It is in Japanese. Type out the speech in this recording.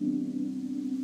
うん。